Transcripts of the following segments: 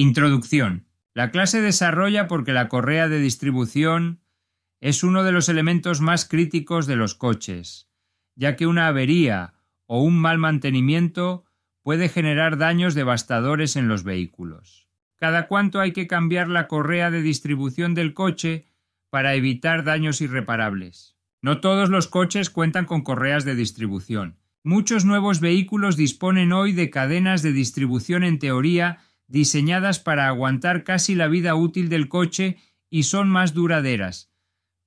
Introducción. La clase desarrolla porque la correa de distribución es uno de los elementos más críticos de los coches, ya que una avería o un mal mantenimiento puede generar daños devastadores en los vehículos. Cada cuánto hay que cambiar la correa de distribución del coche para evitar daños irreparables. No todos los coches cuentan con correas de distribución. Muchos nuevos vehículos disponen hoy de cadenas de distribución en teoría diseñadas para aguantar casi la vida útil del coche y son más duraderas.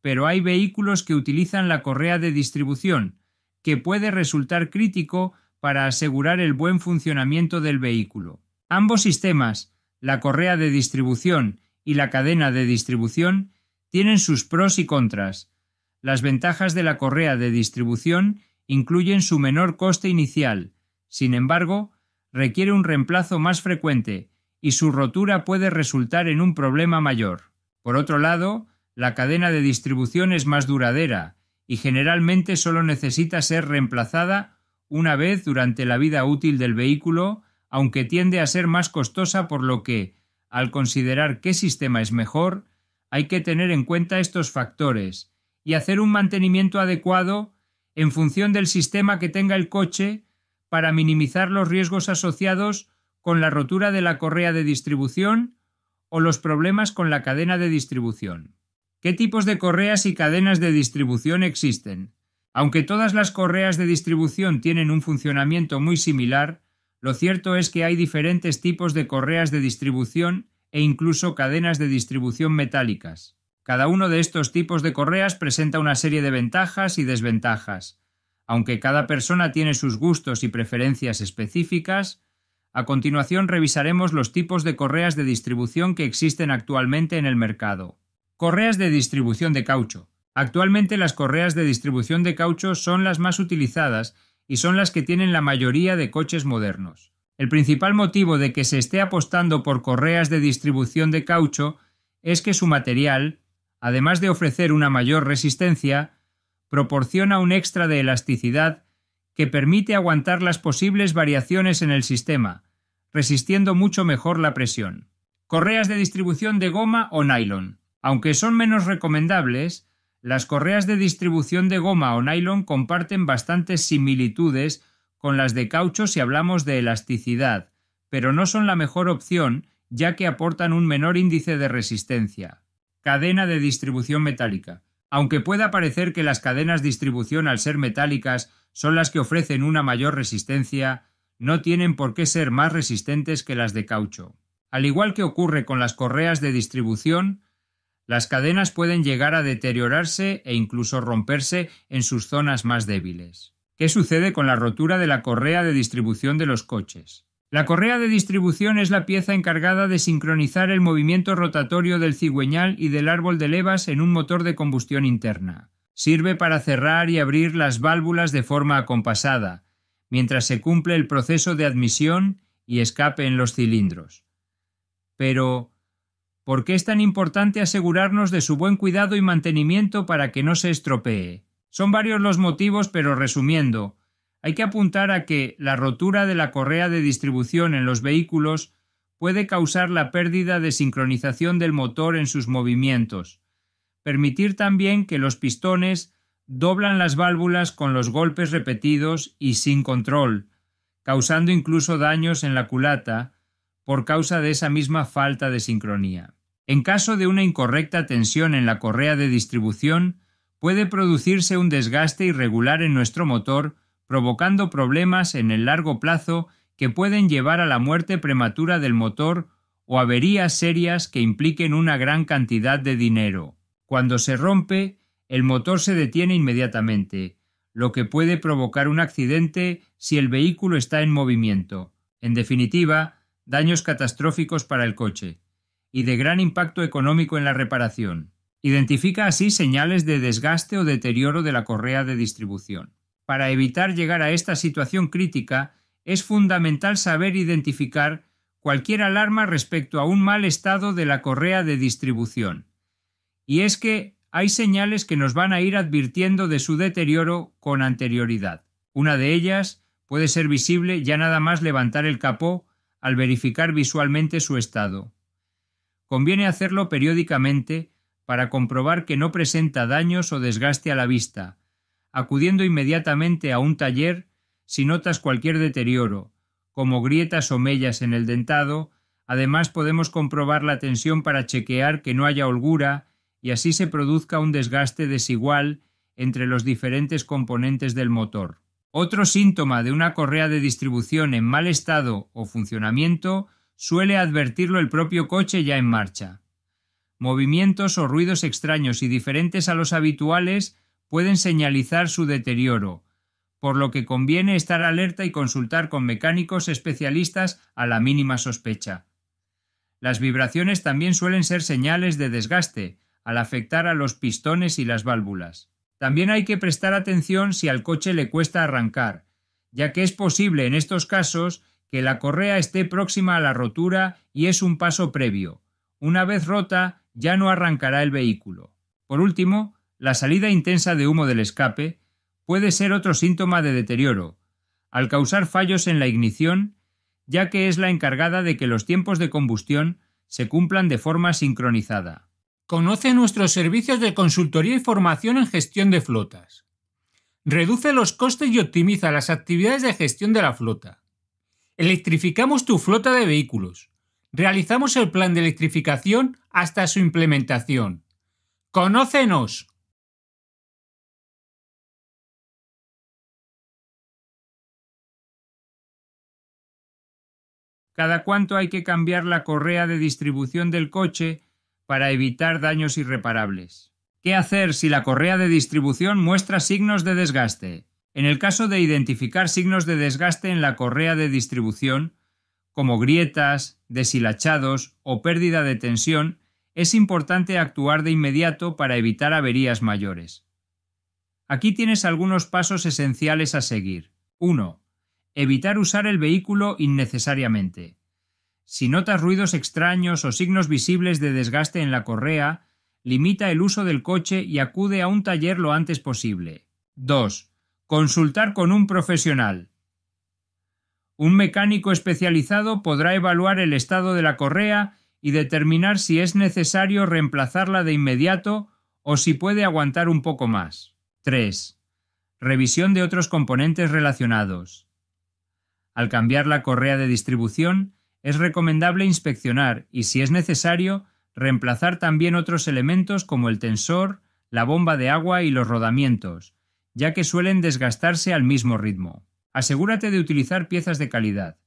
Pero hay vehículos que utilizan la correa de distribución, que puede resultar crítico para asegurar el buen funcionamiento del vehículo. Ambos sistemas, la correa de distribución y la cadena de distribución, tienen sus pros y contras. Las ventajas de la correa de distribución incluyen su menor coste inicial, sin embargo, requiere un reemplazo más frecuente y su rotura puede resultar en un problema mayor. Por otro lado, la cadena de distribución es más duradera y generalmente solo necesita ser reemplazada una vez durante la vida útil del vehículo, aunque tiende a ser más costosa por lo que, al considerar qué sistema es mejor, hay que tener en cuenta estos factores y hacer un mantenimiento adecuado en función del sistema que tenga el coche para minimizar los riesgos asociados con la rotura de la correa de distribución o los problemas con la cadena de distribución. ¿Qué tipos de correas y cadenas de distribución existen? Aunque todas las correas de distribución tienen un funcionamiento muy similar, lo cierto es que hay diferentes tipos de correas de distribución e incluso cadenas de distribución metálicas. Cada uno de estos tipos de correas presenta una serie de ventajas y desventajas. Aunque cada persona tiene sus gustos y preferencias específicas, a continuación revisaremos los tipos de correas de distribución que existen actualmente en el mercado. Correas de distribución de caucho. Actualmente las correas de distribución de caucho son las más utilizadas y son las que tienen la mayoría de coches modernos. El principal motivo de que se esté apostando por correas de distribución de caucho es que su material, además de ofrecer una mayor resistencia, proporciona un extra de elasticidad que permite aguantar las posibles variaciones en el sistema, resistiendo mucho mejor la presión. Correas de distribución de goma o nylon. Aunque son menos recomendables, las correas de distribución de goma o nylon comparten bastantes similitudes con las de caucho si hablamos de elasticidad, pero no son la mejor opción ya que aportan un menor índice de resistencia. Cadena de distribución metálica. Aunque pueda parecer que las cadenas de distribución al ser metálicas son las que ofrecen una mayor resistencia, no tienen por qué ser más resistentes que las de caucho. Al igual que ocurre con las correas de distribución, las cadenas pueden llegar a deteriorarse e incluso romperse en sus zonas más débiles. ¿Qué sucede con la rotura de la correa de distribución de los coches? La correa de distribución es la pieza encargada de sincronizar el movimiento rotatorio del cigüeñal y del árbol de levas en un motor de combustión interna. Sirve para cerrar y abrir las válvulas de forma acompasada, mientras se cumple el proceso de admisión y escape en los cilindros. Pero, ¿Por qué es tan importante asegurarnos de su buen cuidado y mantenimiento para que no se estropee? Son varios los motivos, pero resumiendo, hay que apuntar a que la rotura de la correa de distribución en los vehículos puede causar la pérdida de sincronización del motor en sus movimientos, permitir también que los pistones doblan las válvulas con los golpes repetidos y sin control, causando incluso daños en la culata, por causa de esa misma falta de sincronía. En caso de una incorrecta tensión en la correa de distribución, puede producirse un desgaste irregular en nuestro motor, provocando problemas en el largo plazo que pueden llevar a la muerte prematura del motor o averías serias que impliquen una gran cantidad de dinero. Cuando se rompe, el motor se detiene inmediatamente, lo que puede provocar un accidente si el vehículo está en movimiento. En definitiva, daños catastróficos para el coche, y de gran impacto económico en la reparación. Identifica así señales de desgaste o deterioro de la correa de distribución. Para evitar llegar a esta situación crítica, es fundamental saber identificar cualquier alarma respecto a un mal estado de la correa de distribución. Y es que hay señales que nos van a ir advirtiendo de su deterioro con anterioridad. Una de ellas puede ser visible ya nada más levantar el capó al verificar visualmente su estado. Conviene hacerlo periódicamente para comprobar que no presenta daños o desgaste a la vista, acudiendo inmediatamente a un taller si notas cualquier deterioro, como grietas o mellas en el dentado, además podemos comprobar la tensión para chequear que no haya holgura y así se produzca un desgaste desigual entre los diferentes componentes del motor. Otro síntoma de una correa de distribución en mal estado o funcionamiento suele advertirlo el propio coche ya en marcha. Movimientos o ruidos extraños y diferentes a los habituales pueden señalizar su deterioro, por lo que conviene estar alerta y consultar con mecánicos especialistas a la mínima sospecha. Las vibraciones también suelen ser señales de desgaste, al afectar a los pistones y las válvulas. También hay que prestar atención si al coche le cuesta arrancar, ya que es posible en estos casos que la correa esté próxima a la rotura y es un paso previo. Una vez rota, ya no arrancará el vehículo. Por último, la salida intensa de humo del escape puede ser otro síntoma de deterioro, al causar fallos en la ignición, ya que es la encargada de que los tiempos de combustión se cumplan de forma sincronizada. Conoce nuestros servicios de consultoría y formación en gestión de flotas. Reduce los costes y optimiza las actividades de gestión de la flota. Electrificamos tu flota de vehículos. Realizamos el plan de electrificación hasta su implementación. ¡Conócenos! Cada cuánto hay que cambiar la correa de distribución del coche para evitar daños irreparables. ¿Qué hacer si la correa de distribución muestra signos de desgaste? En el caso de identificar signos de desgaste en la correa de distribución, como grietas, deshilachados o pérdida de tensión, es importante actuar de inmediato para evitar averías mayores. Aquí tienes algunos pasos esenciales a seguir. 1. Evitar usar el vehículo innecesariamente. Si notas ruidos extraños o signos visibles de desgaste en la correa, limita el uso del coche y acude a un taller lo antes posible. 2. Consultar con un profesional. Un mecánico especializado podrá evaluar el estado de la correa y determinar si es necesario reemplazarla de inmediato o si puede aguantar un poco más. 3. Revisión de otros componentes relacionados. Al cambiar la correa de distribución, es recomendable inspeccionar y, si es necesario, reemplazar también otros elementos como el tensor, la bomba de agua y los rodamientos, ya que suelen desgastarse al mismo ritmo. Asegúrate de utilizar piezas de calidad.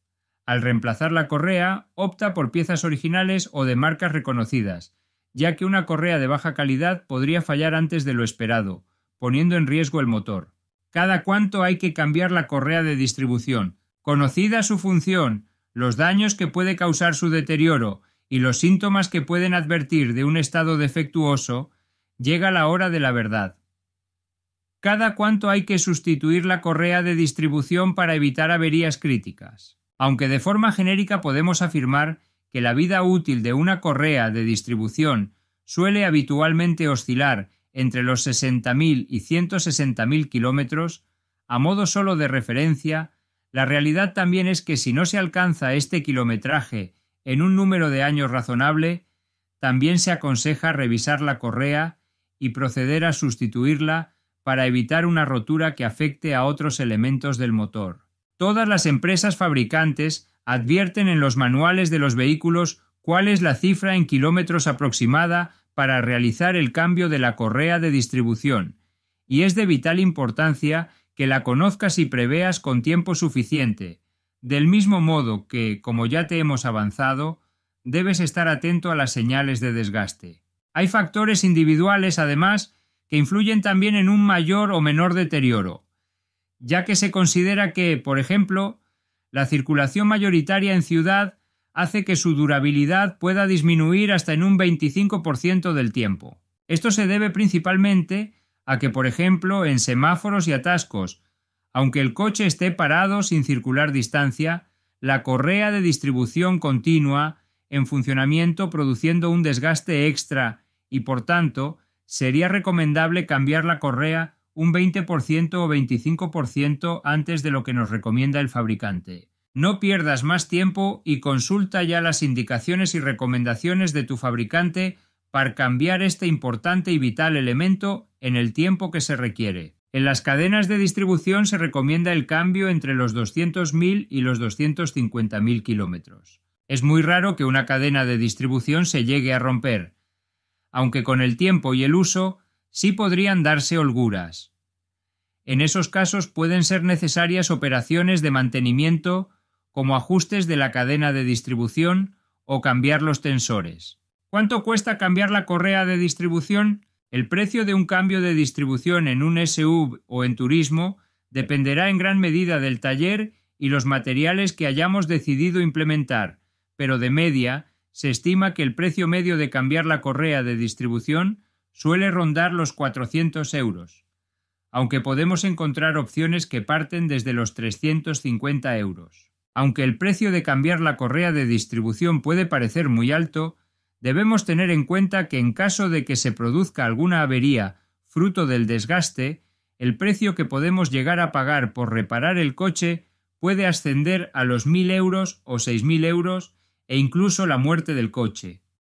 Al reemplazar la correa, opta por piezas originales o de marcas reconocidas, ya que una correa de baja calidad podría fallar antes de lo esperado, poniendo en riesgo el motor. Cada cuánto hay que cambiar la correa de distribución. Conocida su función, los daños que puede causar su deterioro y los síntomas que pueden advertir de un estado defectuoso, llega la hora de la verdad. Cada cuánto hay que sustituir la correa de distribución para evitar averías críticas. Aunque de forma genérica podemos afirmar que la vida útil de una correa de distribución suele habitualmente oscilar entre los 60.000 y 160.000 kilómetros, a modo solo de referencia, la realidad también es que si no se alcanza este kilometraje en un número de años razonable, también se aconseja revisar la correa y proceder a sustituirla para evitar una rotura que afecte a otros elementos del motor. Todas las empresas fabricantes advierten en los manuales de los vehículos cuál es la cifra en kilómetros aproximada para realizar el cambio de la correa de distribución, y es de vital importancia que la conozcas y preveas con tiempo suficiente, del mismo modo que, como ya te hemos avanzado, debes estar atento a las señales de desgaste. Hay factores individuales, además, que influyen también en un mayor o menor deterioro, ya que se considera que, por ejemplo, la circulación mayoritaria en ciudad hace que su durabilidad pueda disminuir hasta en un 25% del tiempo. Esto se debe principalmente a que, por ejemplo, en semáforos y atascos, aunque el coche esté parado sin circular distancia, la correa de distribución continua en funcionamiento produciendo un desgaste extra y por tanto sería recomendable cambiar la correa un 20% o 25% antes de lo que nos recomienda el fabricante. No pierdas más tiempo y consulta ya las indicaciones y recomendaciones de tu fabricante para cambiar este importante y vital elemento en el tiempo que se requiere. En las cadenas de distribución se recomienda el cambio entre los 200.000 y los 250.000 kilómetros. Es muy raro que una cadena de distribución se llegue a romper, aunque con el tiempo y el uso sí podrían darse holguras. En esos casos pueden ser necesarias operaciones de mantenimiento como ajustes de la cadena de distribución o cambiar los tensores. ¿Cuánto cuesta cambiar la correa de distribución? El precio de un cambio de distribución en un SUV o en turismo dependerá en gran medida del taller y los materiales que hayamos decidido implementar, pero de media se estima que el precio medio de cambiar la correa de distribución suele rondar los 400 euros, aunque podemos encontrar opciones que parten desde los 350 euros. Aunque el precio de cambiar la correa de distribución puede parecer muy alto, debemos tener en cuenta que en caso de que se produzca alguna avería fruto del desgaste, el precio que podemos llegar a pagar por reparar el coche puede ascender a los mil euros o seis mil euros e incluso la muerte del coche.